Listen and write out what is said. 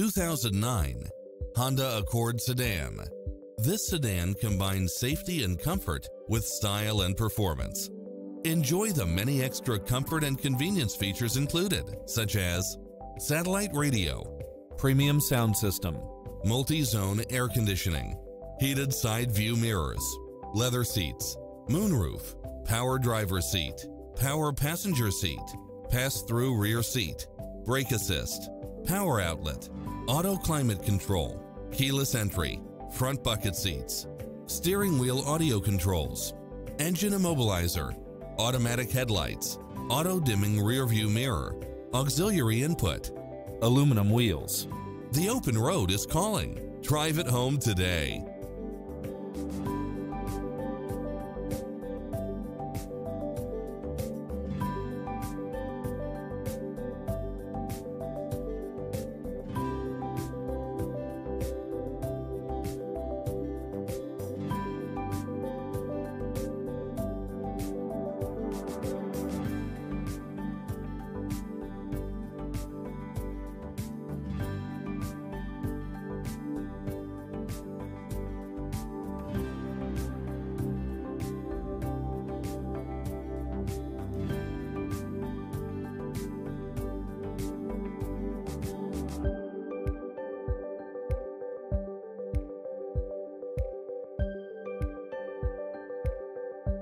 2009 Honda Accord Sedan. This sedan combines safety and comfort with style and performance. Enjoy the many extra comfort and convenience features included, such as satellite radio, premium sound system, multi-zone air conditioning, heated side view mirrors, leather seats, moonroof, power driver seat, power passenger seat, pass-through rear seat, brake assist, power outlet, auto climate control, keyless entry, front bucket seats, steering wheel audio controls, engine immobilizer, automatic headlights, auto dimming rear view mirror, auxiliary input. aluminum wheels. The open road is calling. Drive it home today.